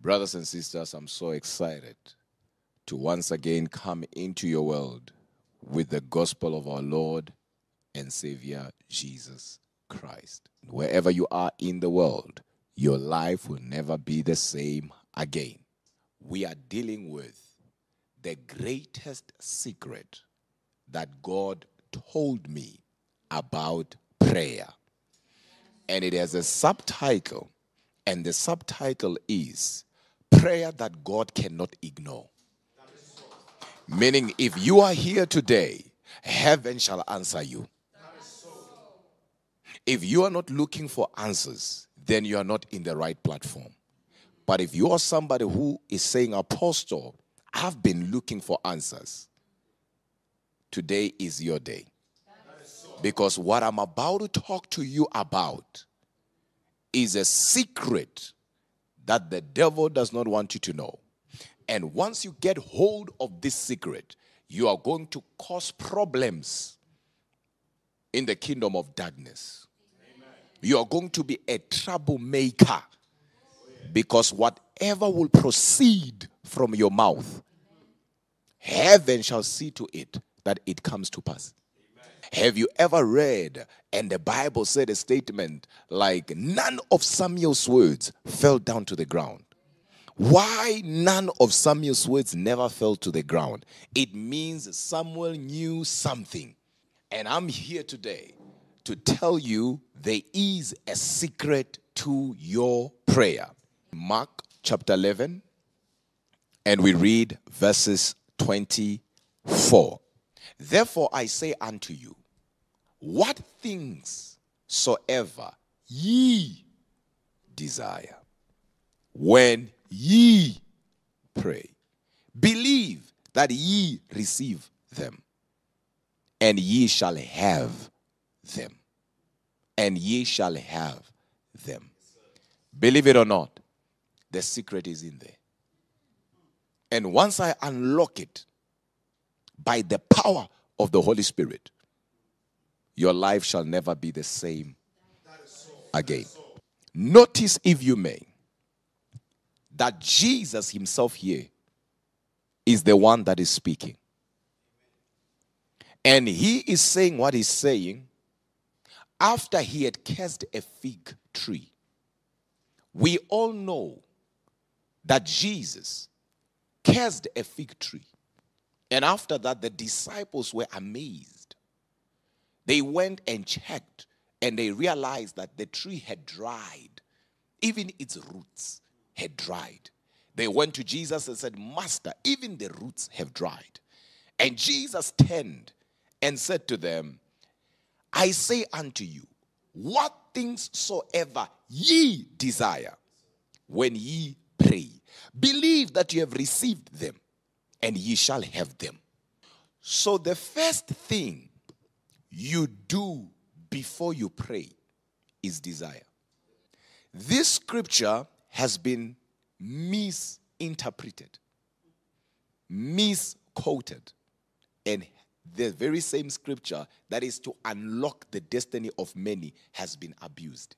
Brothers and sisters, I'm so excited to once again come into your world with the gospel of our Lord and Savior Jesus Christ. Wherever you are in the world, your life will never be the same again. We are dealing with the greatest secret that God told me about prayer. And it has a subtitle, and the subtitle is Prayer That God Cannot Ignore. Meaning, if you are here today, heaven shall answer you. If you are not looking for answers, then you are not in the right platform. But if you are somebody who is saying, Apostle, I've been looking for answers, today is your day. Because what I'm about to talk to you about is a secret that the devil does not want you to know. And once you get hold of this secret, you are going to cause problems in the kingdom of darkness. Amen. You are going to be a troublemaker because whatever will proceed from your mouth, heaven shall see to it that it comes to pass. Have you ever read and the Bible said a statement like, None of Samuel's words fell down to the ground? Why none of Samuel's words never fell to the ground? It means Samuel knew something. And I'm here today to tell you there is a secret to your prayer. Mark chapter 11, and we read verses 24. Therefore I say unto you, what things soever ye desire, when ye pray, believe that ye receive them, and ye shall have them. And ye shall have them. Believe it or not, the secret is in there. And once I unlock it by the power of the Holy Spirit, your life shall never be the same again. Notice, if you may, that Jesus Himself here is the one that is speaking. And He is saying what He's saying after He had cursed a fig tree. We all know that Jesus cursed a fig tree. And after that, the disciples were amazed they went and checked and they realized that the tree had dried. Even its roots had dried. They went to Jesus and said, Master, even the roots have dried. And Jesus turned and said to them, I say unto you, what things soever ye desire when ye pray, believe that you have received them, and ye shall have them. So, the first thing you do before you pray is desire. This scripture has been misinterpreted, misquoted, and the very same scripture that is to unlock the destiny of many has been abused.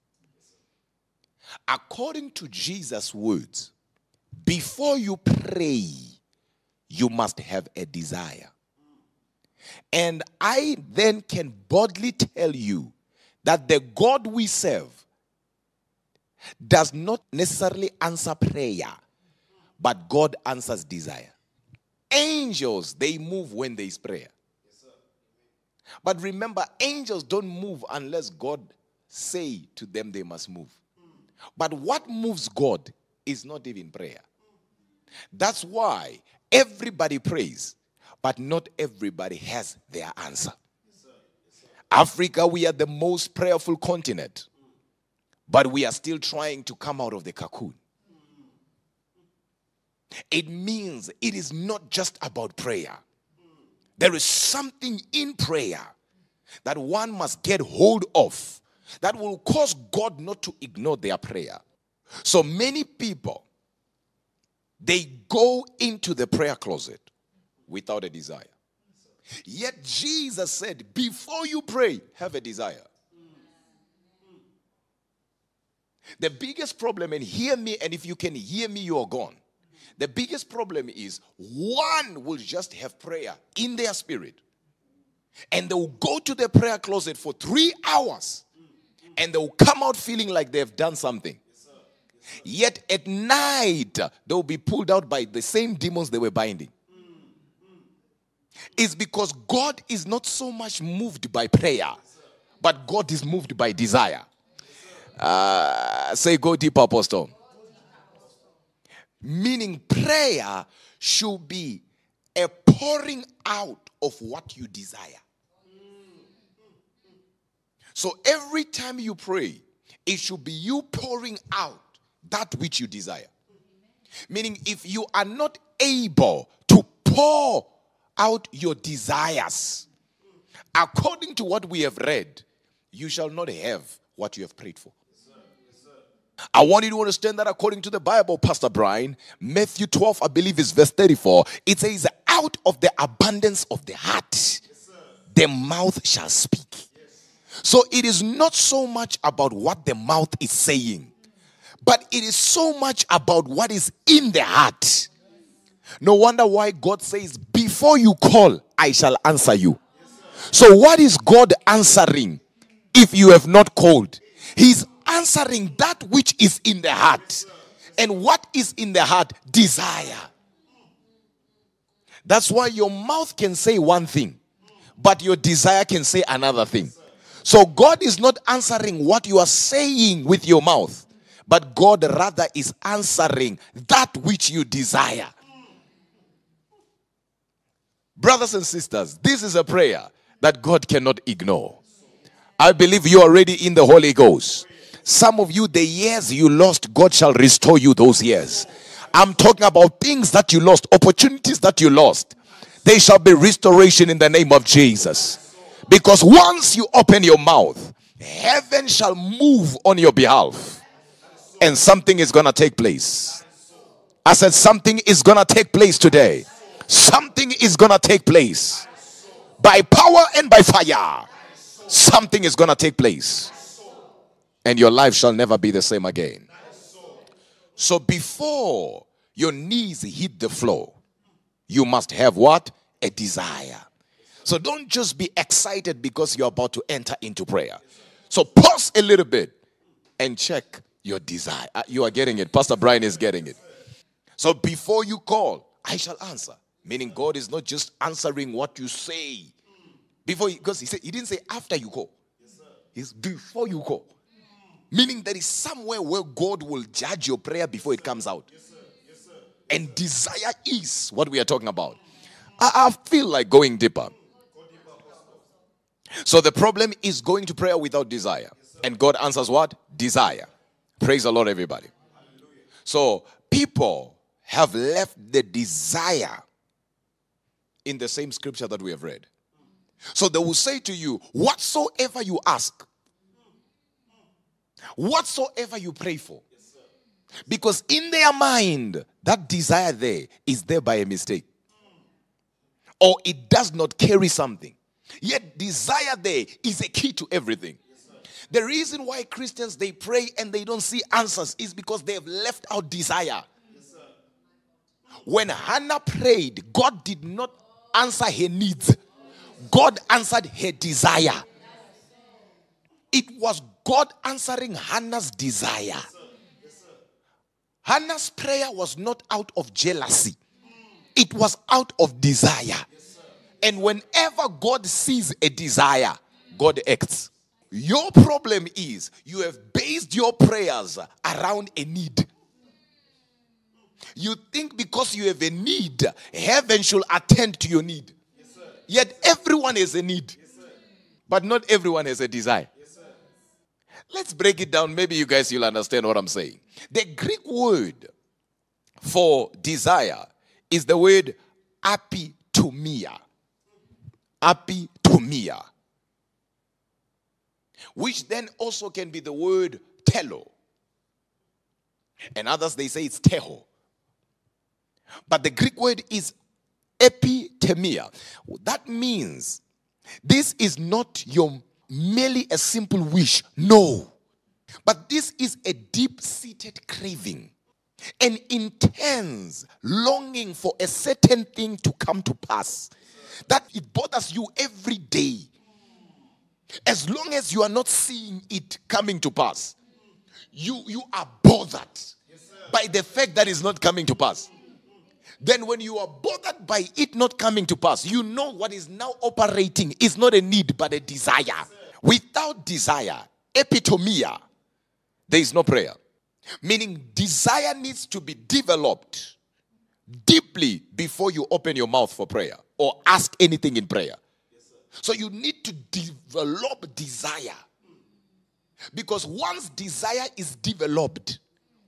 According to Jesus' words, before you pray, you must have a desire. And I then can boldly tell you that the God we serve does not necessarily answer prayer, but God answers desire. Angels, they move when there is prayer. but remember, angels don't move unless God say to them they must move. But what moves God is not even prayer. That's why everybody prays but not everybody has their answer. Africa, we are the most prayerful continent, but we are still trying to come out of the cocoon. It means it is not just about prayer. There is something in prayer that one must get hold of that will cause God not to ignore their prayer. So many people, they go into the prayer closet without a desire. Yet Jesus said, Before you pray, have a desire. The biggest problem, and hear me, and if you can hear me, you are gone. The biggest problem is one will just have prayer in their spirit, and they will go to the prayer closet for three hours, and they will come out feeling like they've done something. Yet at night, they will be pulled out by the same demons they were binding. It's because God is not so much moved by prayer, but God is moved by desire. Uh, say, go deeper, Apostle. Meaning, prayer should be a pouring out of what you desire. So every time you pray, it should be you pouring out that which you desire. Meaning, if you are not able to pour out your desires according to what we have read, you shall not have what you have prayed for. I want you to understand that according to the Bible, Pastor Brian, Matthew 12, I believe is verse 34, it says, Out of the abundance of the heart, the mouth shall speak. So it is not so much about what the mouth is saying, but it is so much about what is in the heart. No wonder why God says, Before you call, I shall answer you. So, what is God answering if you have not called? He's answering that which is in the heart. And what is in the heart? Desire. That's why your mouth can say one thing, but your desire can say another thing. So, God is not answering what you are saying with your mouth, but God rather is answering that which you desire. Brothers and sisters, this is a prayer that God cannot ignore. I believe you are already in the Holy Ghost. Some of you, the years you lost, God shall restore you those years. I'm talking about things that you lost, opportunities that you lost. They shall be restoration in the name of Jesus. Because once you open your mouth, heaven shall move on your behalf. And something is going to take place. I said, something is going to take place today. Something is going to take place by power and by fire. Something is going to take place, and your life shall never be the same again. So, before your knees hit the floor, you must have what? A desire. So, don't just be excited because you're about to enter into prayer. So, pause a little bit and check your desire. Uh, you are getting it. Pastor Brian is getting it. So, before you call, I shall answer. Meaning God is not just answering what you say. Before because he said he didn't say after you call. Yes, It's before you call. Meaning there is somewhere where God will judge your prayer before it comes out. Yes, sir. Sir. And desire is what we are talking about. I, I feel like going deeper. So the problem is going to prayer without desire. And God answers what? Desire. Praise the Lord, everybody. So people have left the desire in the same scripture that we have read. So they will say to you, Whatsoever you ask, whatsoever you pray for. Because in their mind, that desire there is there by a mistake. Or it does not carry something. Yet desire there is a key to everything. The reason why Christians they pray and they don't see answers is because they have left out desire. When Hannah prayed, God did not answer her needs, God answered her desire. It was God answering Hannah's desire. Hannah's prayer was not out of jealousy, it was out of desire. And whenever God sees a desire, God acts. Your problem is you have based your prayers around a need. You think because you have a need, heaven should attend to your need. Yes, Yet everyone has a need, yes, but not everyone has a desire. Yes, Let's break it down. Maybe you guys will understand what I'm saying. The Greek word for desire is the word apitomia. Apitomia. Which then also can be the word telo. And others they say it's teho. But the Greek word is epitemia. That means this is not your merely a simple wish. No. But this is a deep seated craving, an intense longing for a certain thing to come to pass. That it bothers you every day. As long as you are not seeing it coming to pass, you, you are bothered by the fact that it's not coming to pass. Then, when you are bothered by it not coming to pass, you know what is now operating is not a need but a desire. Without desire, epitomia, there is no prayer. Meaning, desire needs to be developed deeply before you open your mouth for prayer or ask anything in prayer. so, you need to develop desire. Because once desire is developed,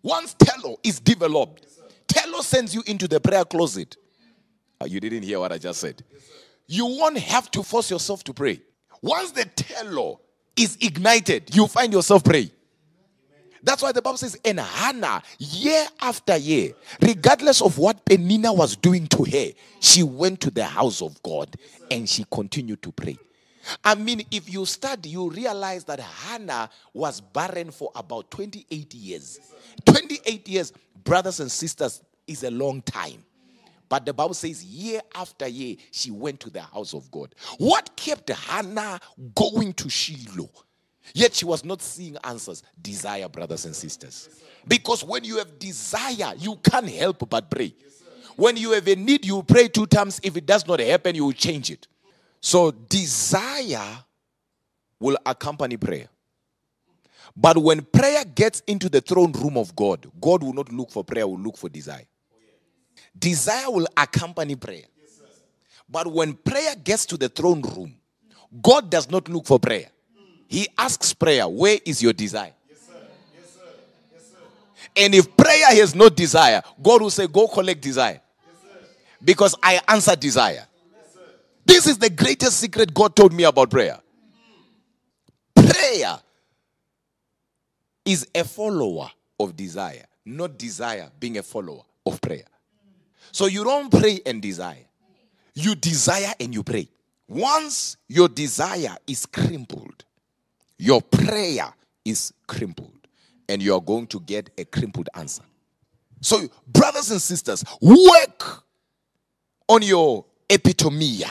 once telo is developed, telo sends you into the prayer closet. Oh, you didn't hear what I just said. you won't have to force yourself to pray. Once the telo is ignited, you find yourself praying. That's why the Bible says, and Hannah, year after year, regardless of what Penina was doing to her, she went to the house of God and she continued to pray. I mean, if you study, you realize that Hannah was barren for about 28 years. 28 years, brothers and sisters, is a long time. But the Bible says, year after year, she went to the house of God. What kept Hannah going to Shiloh? Yet she was not seeing answers. Desire, brothers and sisters. Because when you have desire, you can't help but pray. When you have a need, you pray two times. If it does not happen, you will change it. So, desire will accompany prayer. But when prayer gets into the throne room of God, God will not look for prayer, will look for desire. Desire will accompany prayer. But when prayer gets to the throne room, God does not look for prayer. He asks prayer, Where is your desire? Yes, sir. Yes, sir. Yes, sir. And if prayer has no desire, God will say, Go collect desire. Because I answer desire. This is the greatest secret God told me about prayer. Prayer is a follower of desire, not desire being a follower of prayer. So you don't pray and desire, you desire and you pray. Once your desire is crippled, your prayer is crippled, and you are going to get a crippled answer. So, brothers and sisters, work on your epitomia,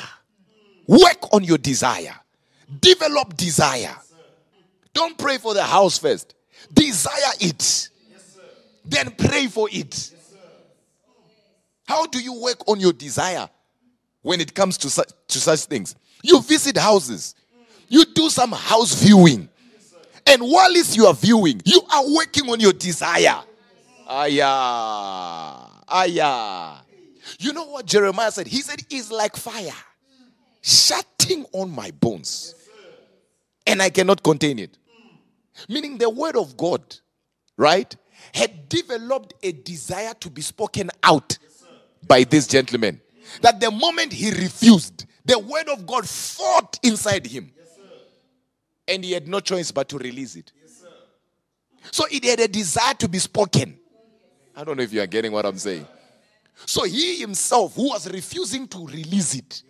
work on your desire, develop desire. Don't pray for the house first, desire it, then pray for it. How do you work on your desire when it comes to such, to such things? You visit houses, you do some house viewing. And while you are viewing, you are working on your desire. Aya. Aya. You know what Jeremiah said? He said, It's like fire shutting on my bones. And I cannot contain it. Meaning the word of God, right, had developed a desire to be spoken out by this gentleman. That the moment he refused, the word of God fought inside him. And he had no choice but to release it. so it had a desire to be spoken. I don't know if you are getting what I'm saying. So he himself, who was refusing to release it,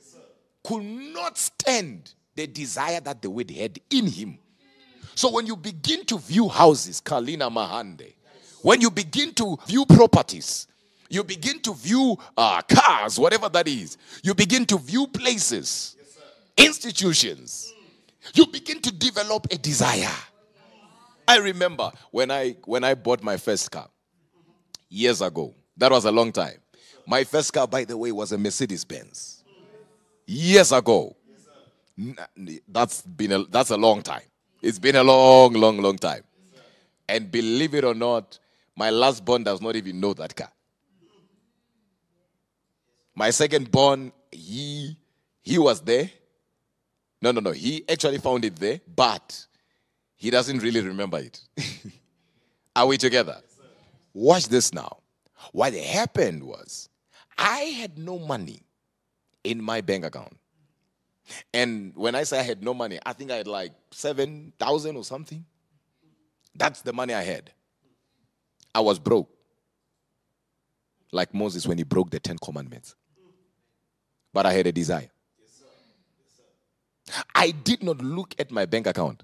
could not stand the desire that the word had in him. So when you begin to view houses, Kalina Mahande, when you begin to view properties, you begin to view uh, cars, whatever that is, you begin to view places, institutions, you begin to develop a desire. I remember when I when I bought my first car years ago. That was a long time. My first car, by the way, was a Mercedes Benz. Years ago. That's been a, that's a long time. It's been a long, long, long time. And believe it or not, my last born does not even know that car. My second born, he he was there. No, no, no. He actually found it there, but he doesn't really remember it. Are we together? Watch this now. What happened was, I had no money in my bank account. And when I say I had no money, I think I had like 7,000 or something. That's the money I had. I was broke. Like Moses when he broke the Ten Commandments. But I had a desire. I did not look at my bank account.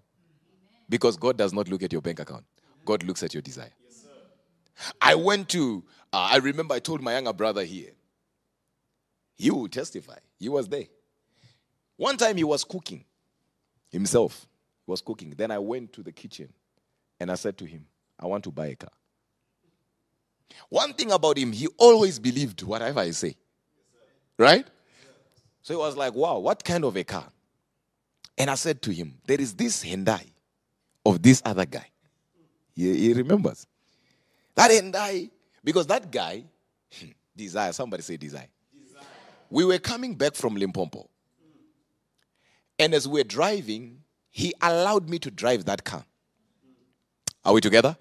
Because God does not look at your bank account, God looks at your desire. I went to, uh, I remember I told my younger brother here, he will testify. He was there. One time he was cooking himself, he was cooking. Then I went to the kitchen and I said to him, I want to buy a car. One thing about him, he always believed whatever I say. Right? So he was like, wow, what kind of a car? And I said to him, there is this Hyundai of this other guy. He, he remembers. That Hyundai, because that guy, desire, somebody say desire. desire. We were coming back from Limpopo. And as we were driving, he allowed me to drive that car. Are we together?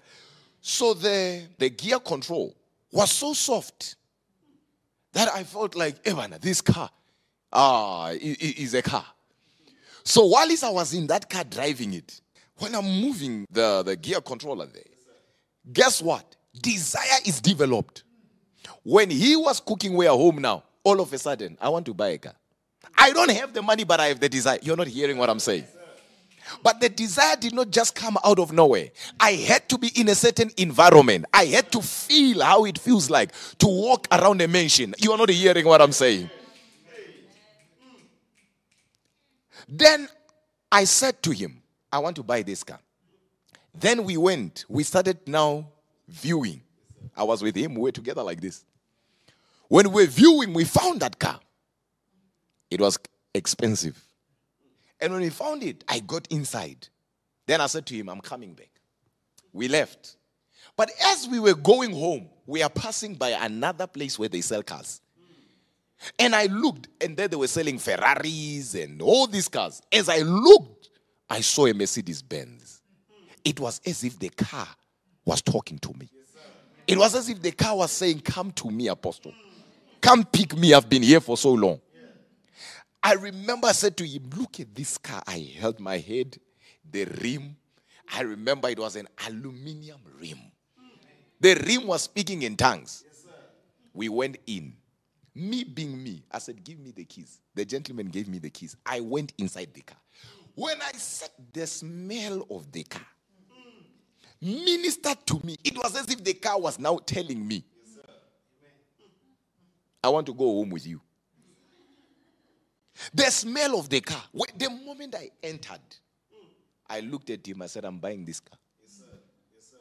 So the, the gear control was so soft that I felt like, Evan, this car ah, is a car. So while I was in that car driving it, when I'm moving the, the gear controller there, guess what? Desire is developed. When he was cooking, we are home now. All of a sudden, I want to buy a car. I don't have the money, but I have the desire. You're not hearing what I'm saying. But the desire did not just come out of nowhere. I had to be in a certain environment. I had to feel how it feels like to walk around a mansion. You are not hearing what I'm saying. Then I said to him, I want to buy this car. Then we went. We started now viewing. I was with him. We were together like this. When we were viewing, we found that car. It was expensive. And when we found it, I got inside. Then I said to him, I'm coming back. We left. But as we were going home, we are passing by another place where they sell cars. And I looked, and there they were selling Ferraris and all these cars. As I looked, I saw a Mercedes Benz. It was as if the car was talking to me. It was as if the car was saying, Come to me, Apostle. Come pick me. I've been here for so long. I remember I said to him, Look at this car. I held my head, the rim. I remember it was an aluminium rim. The rim was speaking in tongues. We went in. Me being me, I said, Give me the keys. The gentleman gave me the keys. I went inside the car. When I said the smell of the car ministered to me, it was as if the car was now telling me, I want to go home with you. The smell of the car. The moment I entered, I looked at him. I said, I'm buying this car. Yes, sir. Yes, sir.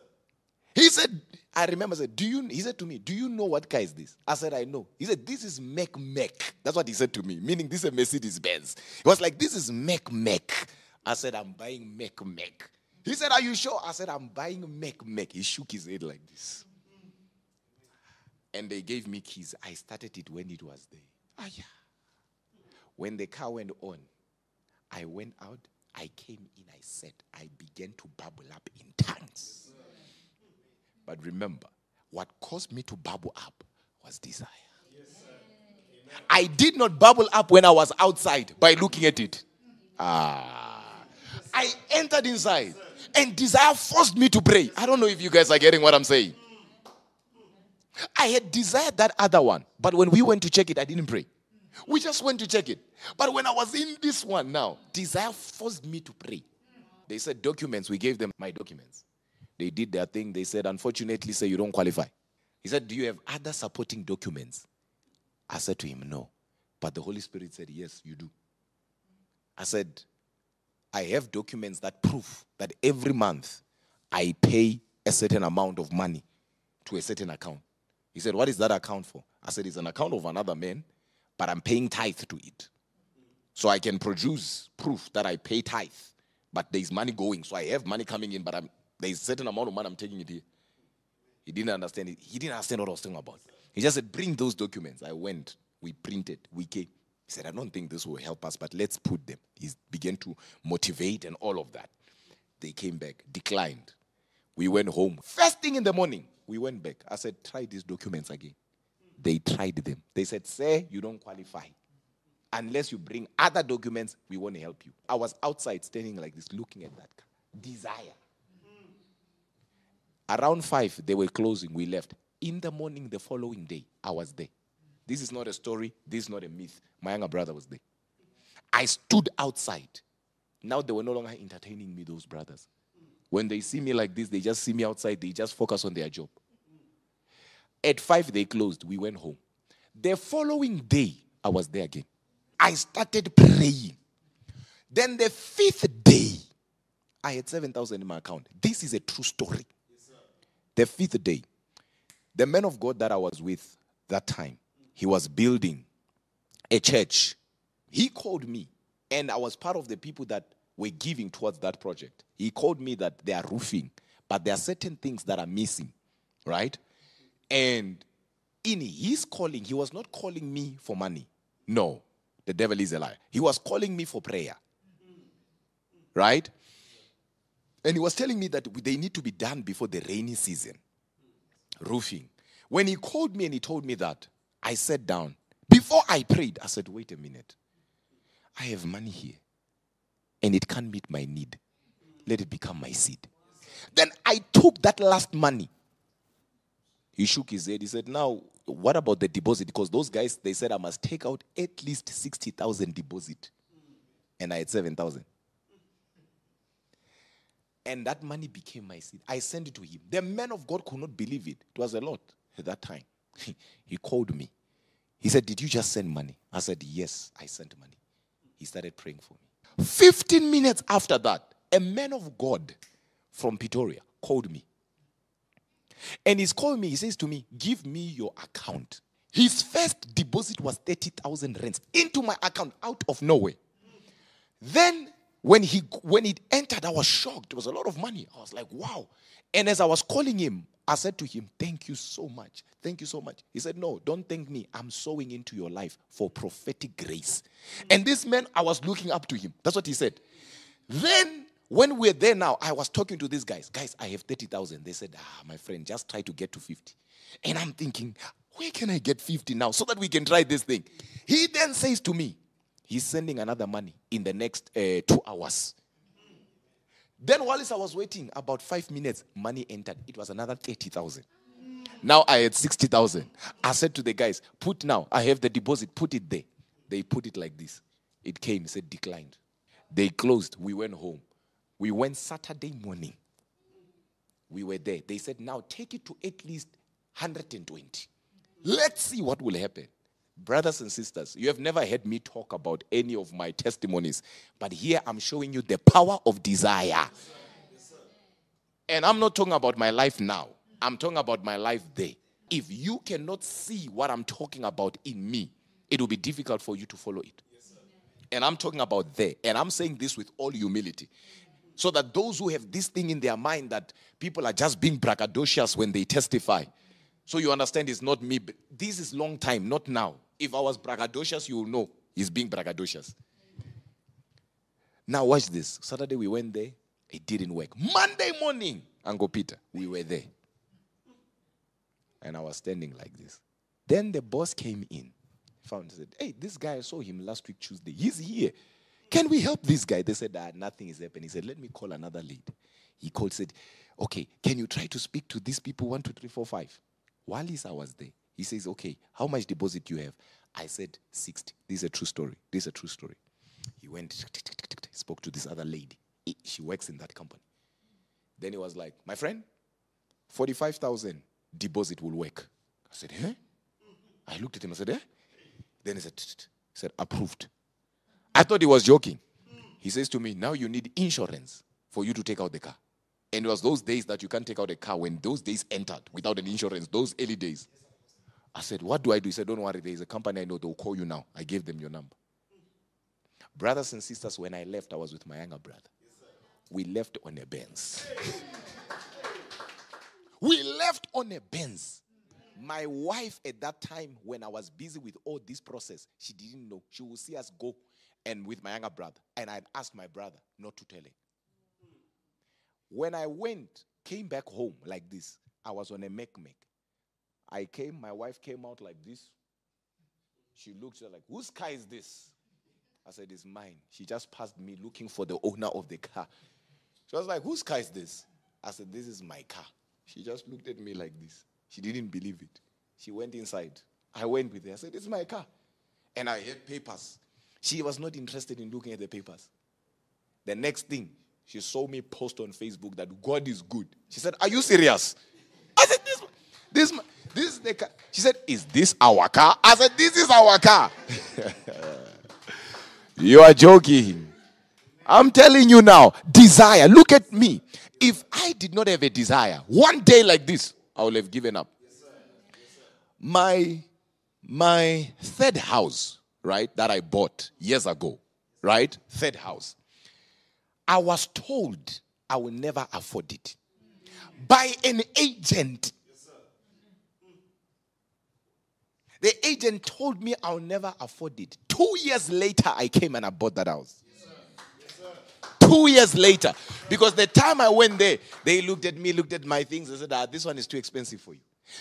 He said, I remember, I said, Do you he said to me, Do you know what car is this? I said, I know. He said, This is Mac Mac. That's what he said to me, meaning this is a Mercedes Benz. He was like, This is Mac Mac. I said, I'm buying Mac Mac. He said, Are you sure? I said, I'm buying Mac Mac. He shook his head like this. And they gave me keys. I started it when it was there. Ah, yeah. When the car went on, I went out, I came in, I said, I began to bubble up in tongues. But remember, what caused me to bubble up was desire. I did not bubble up when I was outside by looking at it. Ah. I entered inside and desire forced me to pray. I don't know if you guys are getting what I'm saying. I had desired that other one, but when we went to check it, I didn't pray. We just went to check it. But when I was in this one now, desire forced me to pray. They said documents. We gave them my documents. They did their thing. They said, unfortunately, say you don't qualify. He said, Do you have other supporting documents? I said to him, No. But the Holy Spirit said, Yes, you do. I said, I have documents that prove that every month I pay a certain amount of money to a certain account. He said, What is that account for? I said, It's an account of another man but I'm paying tithe to it. So I can produce proof that I pay tithe, but there's money going. So I have money coming in, but I'm, there's a certain amount of money I'm taking it here. He didn't understand it. He didn't understand what I was talking about. He just said, Bring those documents. I went, we printed, we came. He said, I don't think this will help us, but let's put them. He began to motivate and all of that. They came back, declined. We went home. First thing in the morning, we went back. I said, Try these documents again. They tried them. They said, Sir, you don't qualify. Unless you bring other documents, we want to help you. I was outside standing like this, looking at that car. Desire. Around five, they were closing. We left. In the morning, the following day, I was there. This is not a story. This is not a myth. My younger brother was there. I stood outside. Now they were no longer entertaining me, those brothers. When they see me like this, they just see me outside, they just focus on their job. At five, they closed. We went home. The following day, I was there again. I started praying. Then the fifth day, I had 7,000 in my account. This is a true story. Yes, the fifth day, the man of God that I was with that time, he was building a church. He called me, and I was part of the people that were giving towards that project. He called me that they are roofing, but there are certain things that are missing, right? And in his calling, he was not calling me for money. No, the devil is a liar. He was calling me for prayer, right? And he was telling me that they need to be done before the rainy season, roofing. When he called me and he told me that, I sat down. Before I prayed, I said, wait a minute. I have money here and it can't meet my need. Let it become my seed. Then I took that last money. He shook his head. He said, Now, what about the deposit? Because those guys, they said I must take out at least 60,000 deposit. And I had 7,000. And that money became my seed. I sent it to him. The man of God could not believe it. It was a lot at that time. he called me. He said, Did you just send money? I said, Yes, I sent money. He started praying for me. 15 minutes after that, a man of God from Pretoria called me. And he's called me, he says to me, Give me your account. His first deposit was 30,000 rands into my account out of nowhere. Then when he when it entered, I was shocked. It was a lot of money. I was like, wow. And as I was calling him, I said to him, Thank you so much. Thank you so much. He said, No, don't thank me. I'm sowing into your life for prophetic grace. And this man, I was looking up to him. That's what he said. Then, when we're there now, I was talking to these guys. Guys, I have 30,000. They said, Ah, my friend, just try to get to 50. And I'm thinking, Where can I get 50 now so that we can try this thing? He then says to me, He's sending another money in the next uh, two hours. Then, whilst I was waiting about five minutes, money entered. It was another 30,000. Now I had 60,000. I said to the guys, put now, I have the deposit, put it there. They put it like this. It came, said declined. They closed. We went home. We went Saturday morning. We were there. They said, now take it to at least 120. Let's see what will happen. Brothers and sisters, you have never heard me talk about any of my testimonies, but here I'm showing you the power of desire. And I'm not talking about my life now, I'm talking about my life there. If you cannot see what I'm talking about in me, it will be difficult for you to follow it. and I'm talking about there. And I'm saying this with all humility. So that those who have this thing in their mind that people are just being braggadocious when they testify. So you understand it's not me. But this is long time, not now. If I was braggadocious, you will know he's being braggadocious. Now, watch this. Saturday, we went there. It didn't work. Monday morning, Uncle Peter, we were there. And I was standing like this. Then the boss came in, found, said, Hey, this guy, I saw him last week, Tuesday. He's here. Can we help this guy? They said, ah, Nothing is happening. He said, Let me call another lead. He called, said, Okay, can you try to speak to these people? One, two, three, four, five. While I was there, he says, Okay, how much deposit do you have? I said, 60. This is a true story. This is a true story. He went, spoke to this other lady. She works in that company. Then he was like, My friend, 45,000 deposit will work. I said, Eh? I looked at him. I said, Eh? Then he said, he said, approved. I thought he was joking. He says to me, Now you need insurance for you to take out the car. And it was those days that you can't take out a car when those days entered without an insurance, those early days. I said, What do I do? He said, Don't worry, there's a company I know, they'll call you now. I gave them your number. Brothers and sisters, when I left, I was with my younger brother. We left on a Benz. we left on a Benz. My wife at that time, when I was busy with all this process, she didn't know. She would see us go and with my younger brother. And I'd ask my brother not to tell her. When I went, came back home like this, I was on a make make. I came, my wife came out like this. She looked like, whose car is this? I said, it's mine. She just passed me looking for the owner of the car. She was like, whose car is this? I said, this is my car. She just looked at me like this. She didn't believe it. She went inside. I went with her. I said, it's my car. And I had papers. She was not interested in looking at the papers. The next thing, She saw me post on Facebook that God is good. She said, Are you serious? This, this is the car. She said, Is this our car? I said, This is our car. you are joking. I'm telling you now, desire. Look at me. If I did not have a desire, one day like this, I would have given up. My my third house, right, that I bought years ago, right? Third house. I was told I will never afford it by an agent. The agent told me I'll never afford it. Two years later, I came and I bought that house. Two years later, because the time I went there, they looked at me, looked at my things, and said, ah, This one is too expensive for you.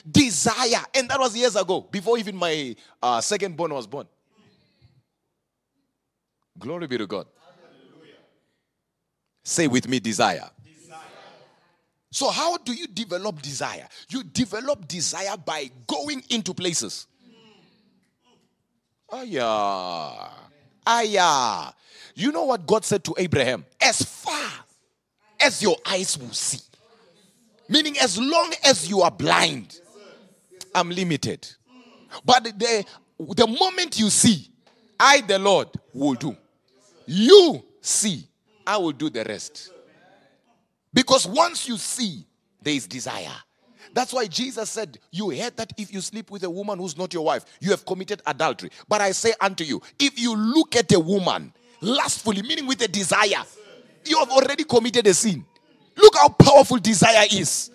Desire. And that was years ago, before even my uh, second born was born. Glory be to God. Say with me, desire. desire. So, how do you develop desire? You develop desire by going into places. Ah, yeah. Ah, yeah. You know what God said to Abraham? As far as your eyes will see. Meaning, as long as you are blind, I'm limited. But the, the moment you see, I, the Lord, will do. You see, I will do the rest. Because once you see, there is desire. That's why Jesus said, You heard that if you sleep with a woman who's not your wife, you have committed adultery. But I say unto you, if you look at a woman lustfully, meaning with a desire, you have already committed a sin. Look how powerful desire is.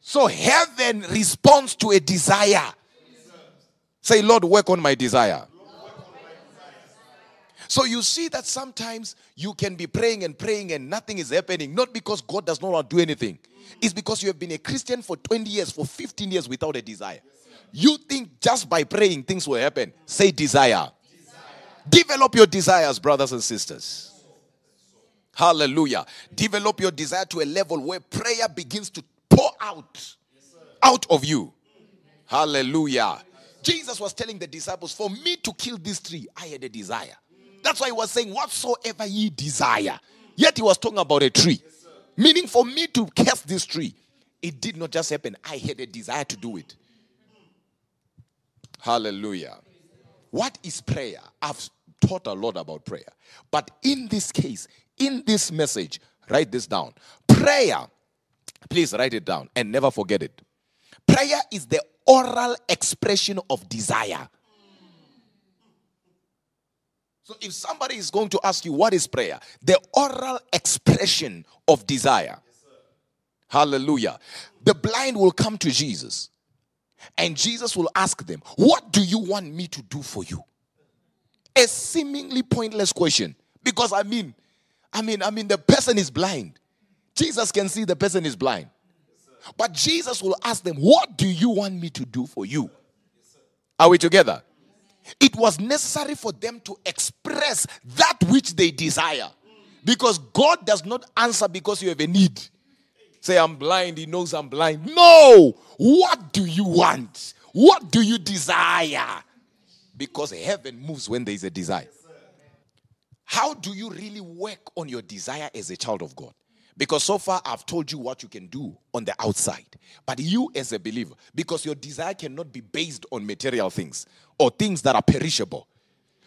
So heaven responds to a desire. Say, Lord, work on my desire. So you see that sometimes you can be praying and praying and nothing is happening, not because God does not want to do anything. It's because you have been a Christian for 20 years, for 15 years without a desire. You think just by praying things will happen. Say desire. desire. Develop your desires, brothers and sisters. Hallelujah. Develop your desire to a level where prayer begins to pour out out of you. Hallelujah. Jesus was telling the disciples, For me to kill this tree, I had a desire. That's why he was saying, Whatsoever ye desire. Yet he was talking about a tree. Meaning, for me to cast this tree, it did not just happen. I had a desire to do it. Hallelujah. What is prayer? I've taught a lot about prayer. But in this case, in this message, write this down. Prayer, please write it down and never forget it. Prayer is the oral expression of desire. So if somebody is going to ask you, what is prayer? The oral expression of desire. Yes, Hallelujah. The blind will come to Jesus and Jesus will ask them, What do you want me to do for you? A seemingly pointless question. Because I mean, I mean, I mean, the person is blind. Jesus can see the person is blind. But Jesus will ask them, What do you want me to do for you? Are we together? It was necessary for them to express that which they desire. Because God does not answer because you have a need. Say, I'm blind, He knows I'm blind. No! What do you want? What do you desire? Because heaven moves when there is a desire. How do you really work on your desire as a child of God? Because so far I've told you what you can do on the outside. But you, as a believer, because your desire cannot be based on material things or things that are perishable.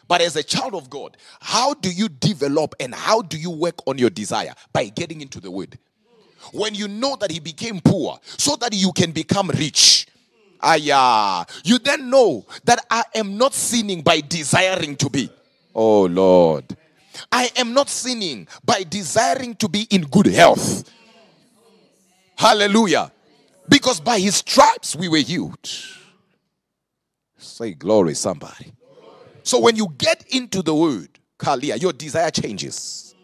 But as a child of God, how do you develop and how do you work on your desire? By getting into the word. When you know that he became poor so that you can become rich. Yeah. You then know that I am not sinning by desiring to be. Oh, Lord. I am not sinning by desiring to be in good health. Hallelujah. Because by his stripes we were healed. Say glory, somebody. So when you get into the word, Kalia, your desire changes.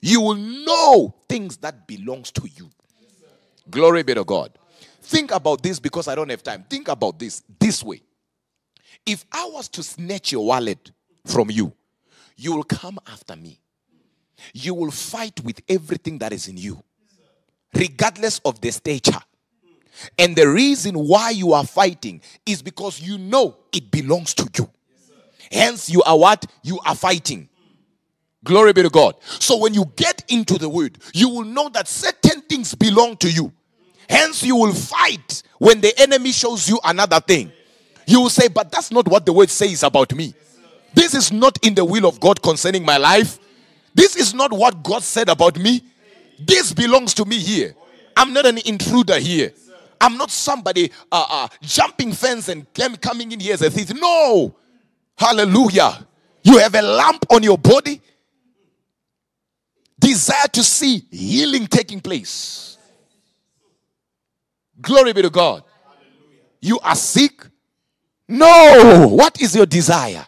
You will know things that belongs to you. Glory be to God. Think about this because I don't have time. Think about this this way. If I was to snatch your wallet from you, you will come after me. You will fight with everything that is in you, regardless of the stature. And the reason why you are fighting is because you know it belongs to you. Hence, you are what? You are fighting. Glory be to God. So when you get into the word, you will know that certain things belong to you. Hence, you will fight when the enemy shows you another thing. You will say, But that's not what the word says about me. This is not in the will of God concerning my life. This is not what God said about me. This belongs to me here. I'm not an intruder here. I'm not somebody uh, uh, jumping fence and coming in here as a thief. No. Hallelujah. You have a lamp on your body. Desire to see healing taking place. Glory be to God. You are sick. No. What is your desire?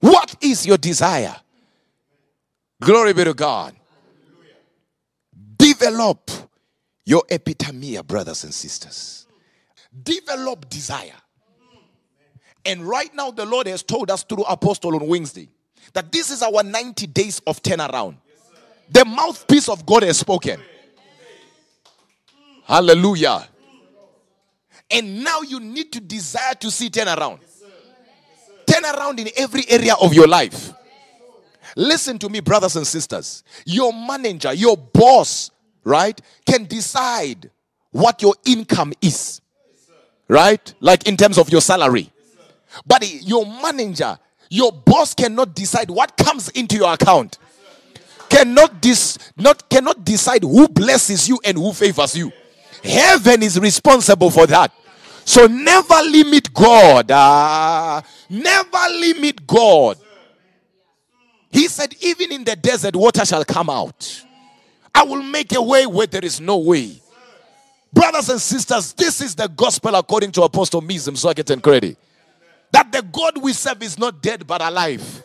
What is your desire? Glory be to God. Develop your epithemia, brothers and sisters. Develop desire. And right now, the Lord has told us through Apostle on Wednesday that this is our 90 days of turnaround. The mouthpiece of God has spoken. Hallelujah. And now you need to desire to see turnaround. Turn around in every area of your life. Listen to me, brothers and sisters. Your manager, your boss, right, can decide what your income is, right? Like in terms of your salary. But your manager, your boss cannot decide what comes into your account. Cannot dis, not cannot decide who blesses you and who favors you. Heaven is responsible for that. So never limit God. Uh, never limit God. He said, even in the desert, water shall come out. I will make a way where there is no way. Brothers and sisters, this is the gospel according to Apostle Miz Mzwakhe Tancredi. That the God we serve is not dead but alive.